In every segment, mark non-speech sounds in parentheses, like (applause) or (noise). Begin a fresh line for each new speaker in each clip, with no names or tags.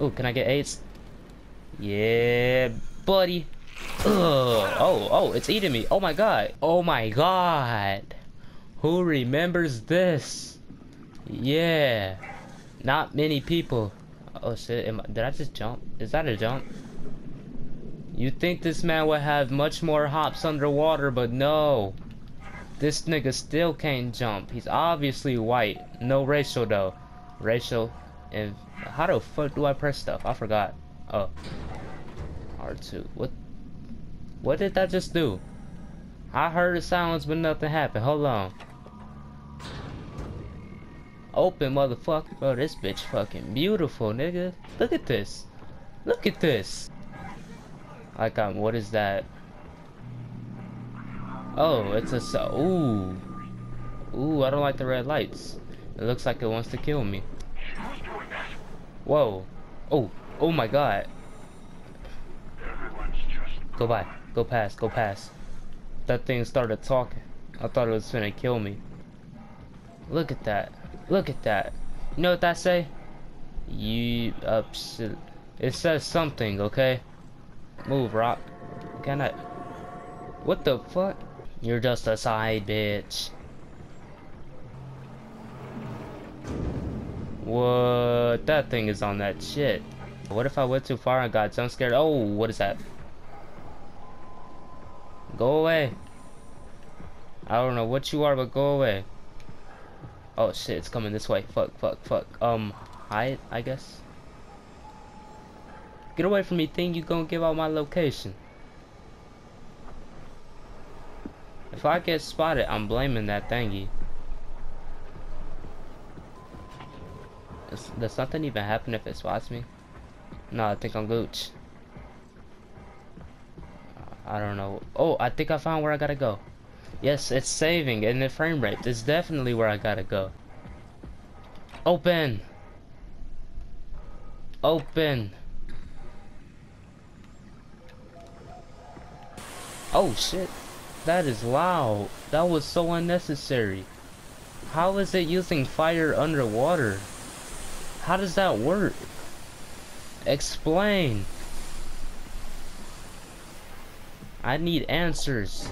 Oh, can I get eights? Yeah, buddy. Ugh. Oh, oh, it's eating me. Oh my god. Oh my god. Who remembers this? Yeah. Not many people. Oh shit, am I, did I just jump? Is that a jump? You think this man would have much more hops underwater, but no. This nigga still can't jump. He's obviously white. No racial though. Racial. And how the fuck do I press stuff? I forgot. Oh. R2. What? What did that just do? I heard a sounds, but nothing happened. Hold on. Open, motherfucker. Bro, this bitch fucking beautiful, nigga. Look at this. Look at this. I got, um, what is that? Oh, it's a. Ooh. Ooh, I don't like the red lights. It looks like it wants to kill me. Whoa. Oh. Oh my god. Go by. Go past. Go past. That thing started talking. I thought it was gonna kill me. Look at that. Look at that. You know what that say? You up It says something, okay? Move, Rock. Can I? What the fuck? You're just a side bitch. What? That thing is on that shit. What if I went too far and got jump scared? Oh, what is that? Go away. I don't know what you are, but go away. Oh shit, it's coming this way. Fuck, fuck, fuck. Um, hide, I guess. Get away from me, thing. You gonna give out my location. If I get spotted, I'm blaming that thingy. Does, something even happen if it spots me? No, I think I'm Gooch. I don't know. Oh, I think I found where I gotta go. Yes, it's saving and the frame rate. It's definitely where I gotta go. Open! Open! Oh shit. That is loud. That was so unnecessary. How is it using fire underwater? How does that work? Explain. I need answers.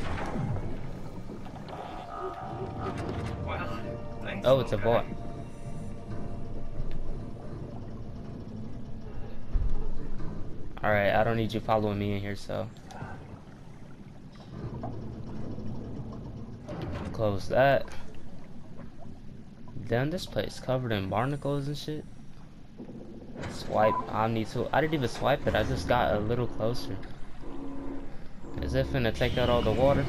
Well,
oh, it's a boy. Alright, I don't need you following me in here, so. Close that. Damn, this place covered in barnacles and shit. Swipe Omni tool. I didn't even swipe it, I just got a little closer. Is it finna take out all the water?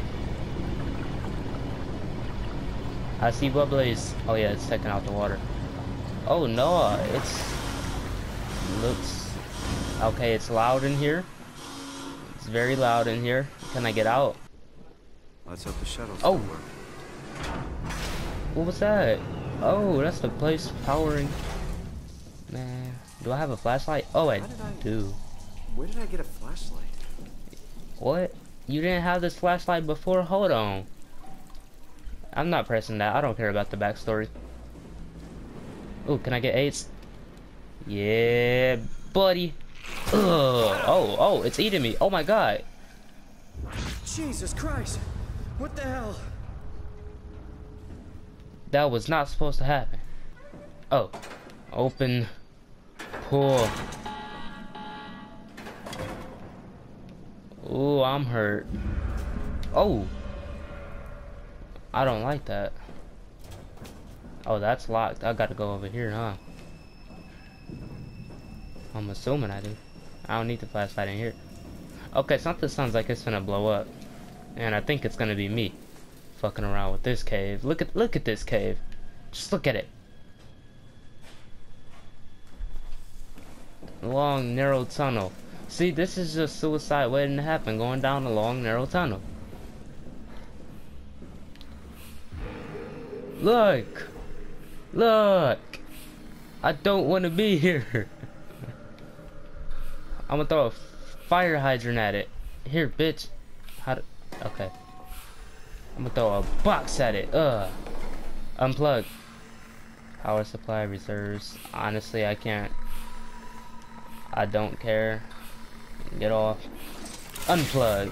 I see bubblies. Oh yeah, it's taking out the water. Oh no, it's looks okay. It's loud in here. It's very loud in here. Can I get out?
Let's hope the shuttle's
Oh. What was that? Oh, that's the place powering. Man, do I have a flashlight? Oh, I
I-
do.
Where did I get a flashlight?
What? You didn't have this flashlight before? Hold on. I'm not pressing that. I don't care about the backstory. Oh, can I get eights? Yeah, buddy. Ugh. Oh, oh, it's eating me. Oh my god.
Jesus Christ! What the hell?
That was not supposed to happen. Oh. Open. Pull. Ooh, I'm hurt. Oh. I don't like that. Oh, that's locked. I gotta go over here, huh? I'm assuming I do. I don't need the flashlight in here. Okay, something sounds like it's gonna blow up. And I think it's gonna be me fucking around with this cave. Look at look at this cave. Just look at it. Long narrow tunnel. See, this is just suicide waiting to happen, going down a long narrow tunnel. Look! Look! I don't want to be here. (laughs) I'm gonna throw a fire hydrant at it. Here, bitch. How to, okay. I'm gonna throw a box at it. Ugh. Unplug. Power supply reserves. Honestly, I can't. I don't care. Get off. Unplug.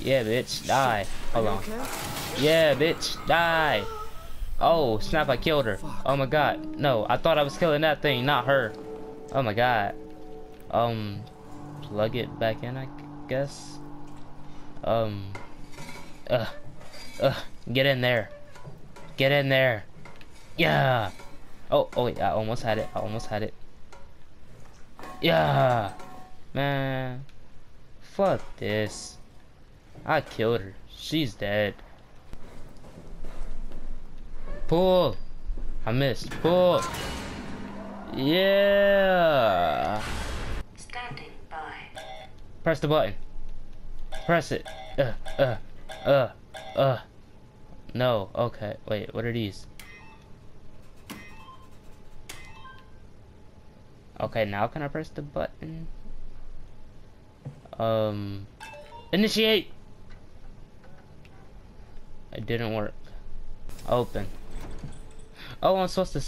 Yeah, bitch, die. Hold on. Yeah, bitch, die. Oh, snap, I killed her. Oh my god. No, I thought I was killing that thing, not her. Oh my god. Um, plug it back in, I guess. Um, ugh, ugh, get in there. Get in there. Yeah. Oh, oh wait, I almost had it. I almost had it. Yeah. Man. Fuck this. I killed her. She's dead. Pull. I missed. Pull. Yeah.
Standing by.
Press the button. Press it. Uh, uh, uh, uh. No. Okay. Wait. What are these? Okay. Now can I press the button? Um. Initiate. It didn't work. Open. Oh, I'm supposed to.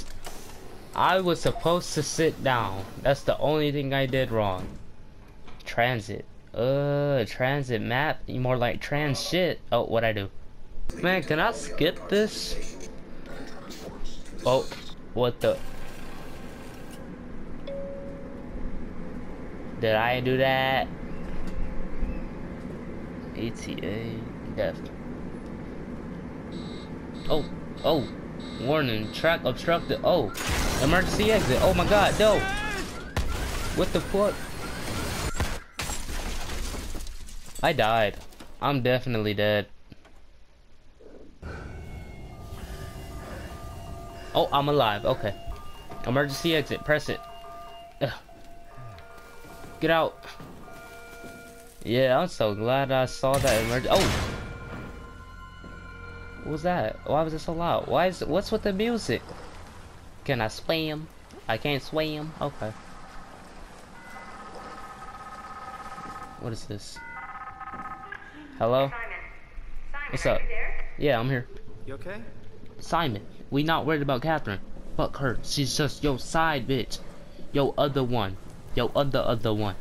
I was supposed to sit down. That's the only thing I did wrong. Transit. Uh, transit map. More like trans shit. Oh, what I do? Man, can I skip this? Oh, what the? Did I do that? ATA def. Oh, oh, warning, track obstructed. Oh, emergency exit. Oh my god, no. What the fuck? I died. I'm definitely dead. Oh, I'm alive. Okay. Emergency exit. Press it. Ugh. Get out. Yeah, I'm so glad I saw that emergency. Oh! What was that? Why was it so loud? Why is what's with the music? Can I swim? I can't swim. Okay. What is this? Hello?
Simon. Simon,
What's up? Yeah, I'm here.
You okay?
Simon, we not worried about Catherine. Fuck her. She's just your side bitch. Yo other one. Yo other other one.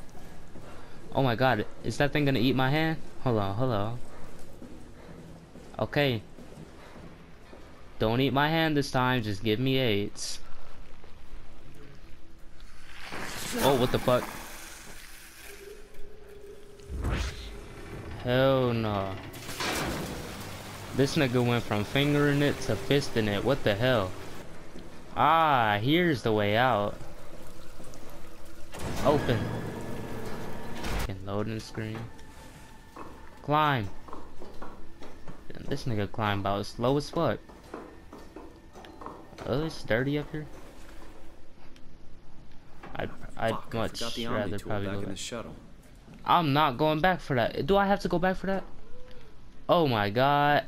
Oh my god, is that thing gonna eat my hand? Hold on, hold on. Okay. Don't eat my hand this time, just give me eights. Oh, what the fuck? Hell no. This nigga went from fingering it to fisting it. What the hell? Ah, here's the way out. Open. Fucking loading screen. Climb. This nigga climb about slow as fuck. Oh, it's dirty up here. I'd, I'd
Fuck,
much rather probably go
in
back.
the shuttle.
I'm not going back for that. Do I have to go back for that? Oh my god.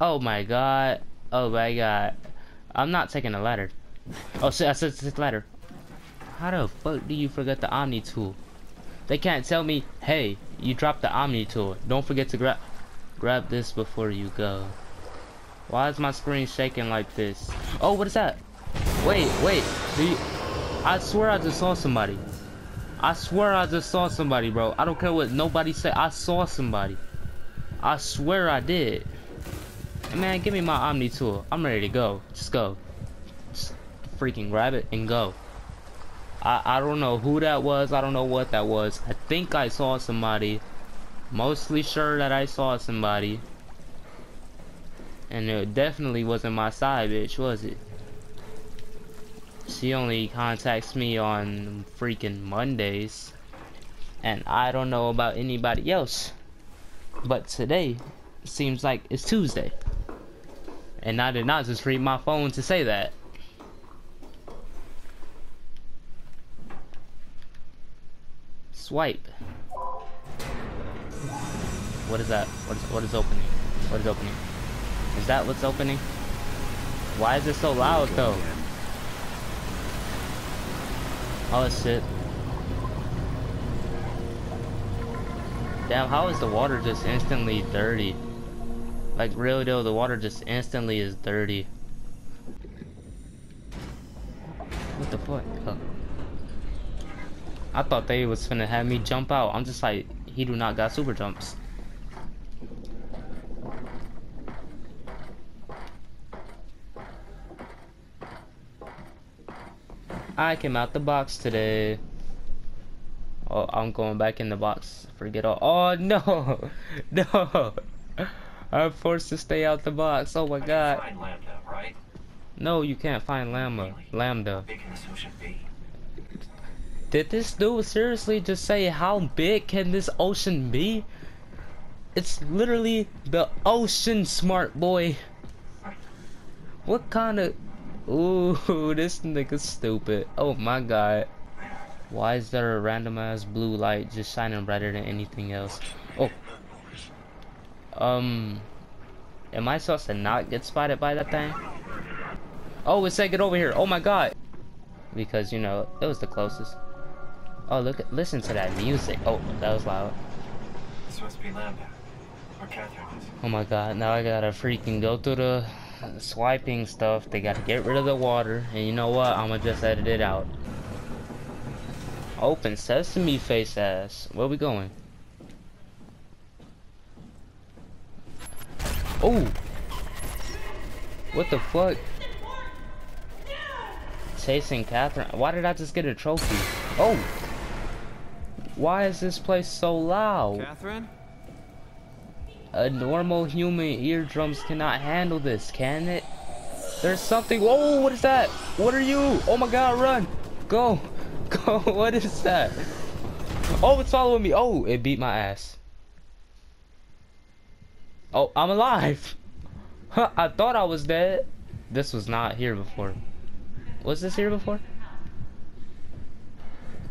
Oh my god. Oh my god. I'm not taking a ladder. Oh shit, I said ladder. How the fuck do you forget the Omni tool? They can't tell me, hey, you dropped the Omni tool. Don't forget to grab grab this before you go. Why is my screen shaking like this? Oh, what is that? Wait, wait. Do you I swear I just saw somebody. I swear I just saw somebody, bro. I don't care what nobody say. I saw somebody. I swear I did. Man, give me my Omni tool. I'm ready to go. Just go. Just freaking grab it and go. I, I don't know who that was. I don't know what that was. I think I saw somebody. Mostly sure that I saw somebody. And it definitely wasn't my side bitch, was it? She only contacts me on freaking Mondays. And I don't know about anybody else. But today seems like it's Tuesday. And I did not just read my phone to say that. Swipe. What is that? What is, what is opening? What is opening? Is that what's opening? Why is it so loud though? Oh shit. Damn, how is the water just instantly dirty? Like really though, the water just instantly is dirty. What the fuck? Oh. I thought they was finna have me jump out. I'm just like, he do not got super jumps. I came out the box today. Oh, I'm going back in the box. Forget all. Oh no, (laughs) no! I'm forced to stay out the box. Oh my god.
Find Lambda, right?
No, you can't find Lambda. Lambda.
Big can this ocean be?
Did this dude seriously just say how big can this ocean be? It's literally the ocean, smart boy. What kind of... Ooh, (laughs) this nigga's stupid. Oh my god. Why is there a random ass blue light just shining brighter than anything else? Oh. Um... Am I supposed to not get spotted by that thing? Oh, it said get over here. Oh my god. Because, you know, it was the closest. Oh, look at, listen to that music. Oh, that was loud.
Supposed to be Lambda. Or Catherine.
Oh my god, now I gotta freaking go through the swiping stuff. They gotta get rid of the water. And you know what? I'ma just edit it out. Open sesame face ass. Where we going? Oh! What the fuck? Chasing Catherine. Why did I just get a trophy? Oh! Why is this place so loud?
Catherine?
A normal human eardrums cannot handle this, can it? There's something. Whoa, what is that? What are you? Oh my god, run! Go! (laughs) Go! What is that? Oh, it's following me. Oh, it beat my ass. Oh, I'm alive! Huh, (laughs) I thought I was dead. This was not here before. Was this here before?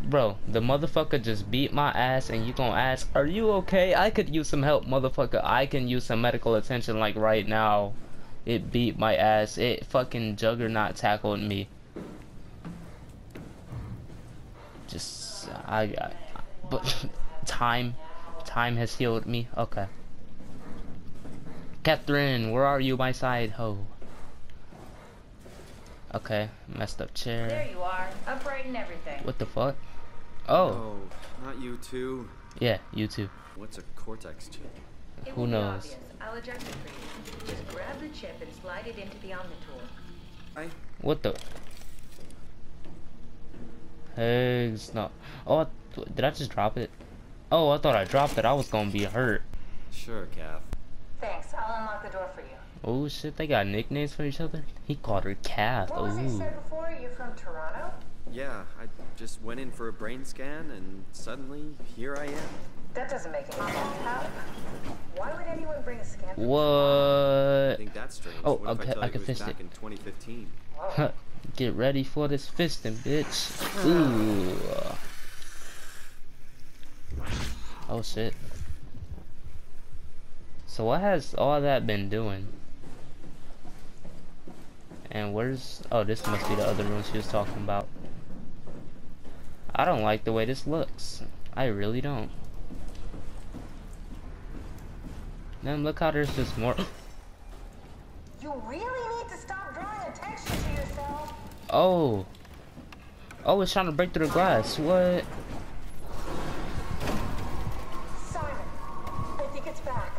Bro, the motherfucker just beat my ass and you gonna ask, are you okay? I could use some help, motherfucker. I can use some medical attention like right now. It beat my ass. It fucking juggernaut tackled me. Just, I, I but (laughs) time, time has healed me. Okay. Catherine, where are you, my side ho? Okay, messed up chair.
There you are, upright and everything.
What the fuck? Oh,
Oh, not you too.
yeah, you too.
What's a cortex chip?
It
Who knows?
obvious. I'll eject it for you. Just grab the chip and slide it into the Omnitool.
I
What the? Eggs, no. Oh, did I just drop it? Oh, I thought I dropped it. I was gonna be hurt.
sure, Kath.
Thanks, I'll unlock the door for you.
Oh shit, they got nicknames for each other. He called her Kath.
What was it you said before? You're from Toronto?
Yeah, I just went in for a brain scan and suddenly here I am.
That doesn't make any sense. How? Why would anyone bring a scan?
I
What?
think that's strange.
Oh,
what if
okay,
I, tell
I
you
can
it was
fist
back
it.
in 2015?
Whoa. (laughs)
Get ready for this fisting, bitch. (sighs) Ooh. Oh shit. So what has all that been doing? And where's... Oh, this must be the other room she was talking about. I don't like the way this looks. I really don't. Then look how there's just more... (coughs)
You really need to stop drawing attention to yourself.
Oh. Oh, it's trying to break through the glass. What?
Simon, I think it's back.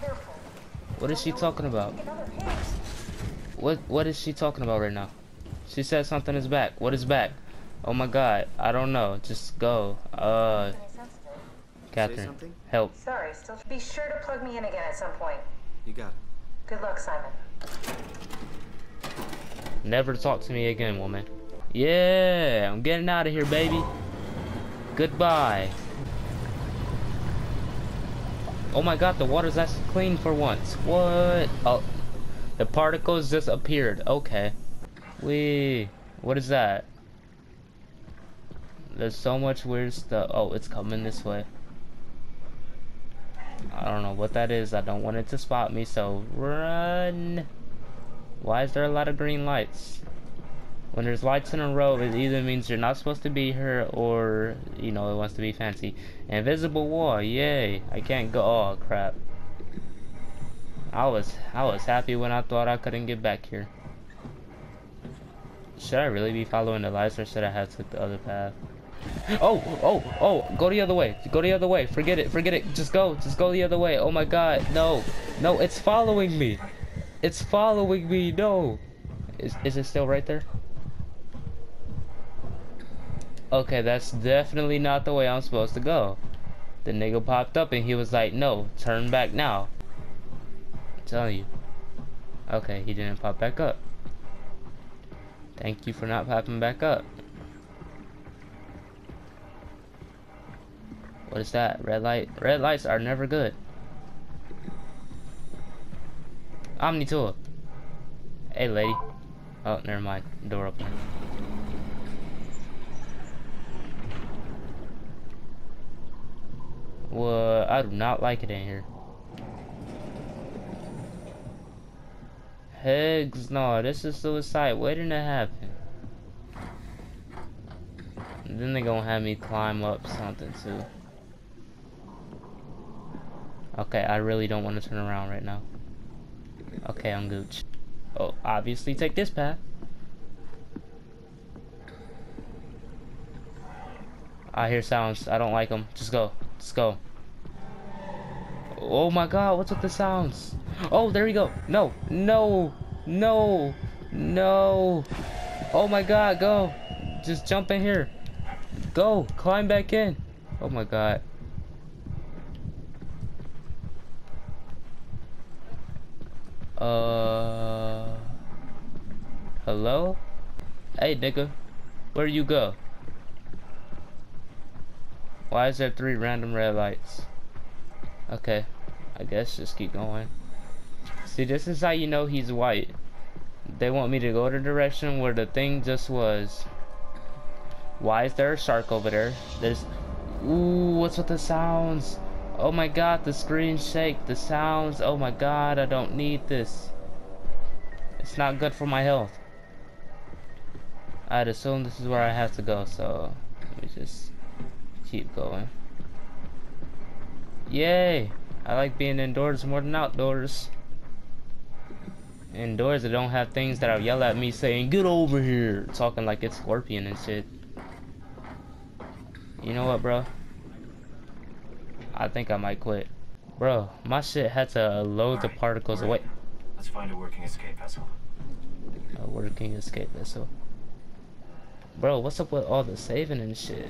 Careful.
What is she talking about?
Take another hit.
What What is she talking about right now? She said something is back. What is back? Oh my god. I don't know. Just go. Uh,
Any sense of it?
Catherine.
something?
Help.
Sorry, still. Be sure to plug me in again at some point.
You got it.
Good luck, Simon.
Never talk to me again, woman. Yeah, I'm getting out of here, baby. Goodbye. Oh my god, the water's actually clean for once. What? Oh, the particles just appeared. Okay. Wee. What is that? There's so much weird stuff. Oh, it's coming this way. I don't know what that is. I don't want it to spot me, so run. Why is there a lot of green lights? When there's lights in a row, it either means you're not supposed to be here or, you know, it wants to be fancy. Invisible wall, yay. I can't go, oh crap. I was, I was happy when I thought I couldn't get back here. Should I really be following the lights or should I have took the other path? Oh, oh, oh, go the other way. Go the other way. Forget it, forget it. Just go, just go the other way. Oh my god, no. No, it's following me. It's following me, no. Is, is it still right there? Okay, that's definitely not the way I'm supposed to go. The nigga popped up and he was like, no, turn back now. I'm telling you. Okay, he didn't pop back up. Thank you for not popping back up. What is that? Red light? Red lights are never good. Omni tool. Hey, lady. Oh, never mind. Door open. Well, I do not like it in here. Hegs, no, this is suicide waiting to happen. Then they gonna have me climb up something too. Okay, I really don't want to turn around right now. Okay, I'm gooch. Oh, obviously take this path. I hear sounds. I don't like them. Just go. Just go. Oh my god, what's with the sounds? Oh, there we go. No, no, no, no. Oh my god, go. Just jump in here. Go, climb back in. Oh my god. Hello? Hey, nigga. Where you go? Why is there three random red lights? Okay. I guess just keep going. See, this is how you know he's white. They want me to go the direction where the thing just was. Why is there a shark over there? There's... Ooh, what's with the sounds? Oh my god, the screen shake, the sounds. Oh my god, I don't need this. It's not good for my health. I'd assume this is where I have to go, so let me just keep going. Yay! I like being indoors more than outdoors. Indoors, I don't have things that'll yell at me saying, Get over here! Talking like it's Scorpion and shit. You know what, bro? I think I might quit. Bro, my shit had to load the particles away.
Let's find a working escape vessel.
A working escape vessel. Bro, what's up with all the saving and shit?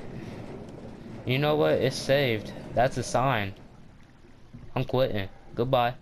You know what? It's saved. That's a sign. I'm quitting. Goodbye.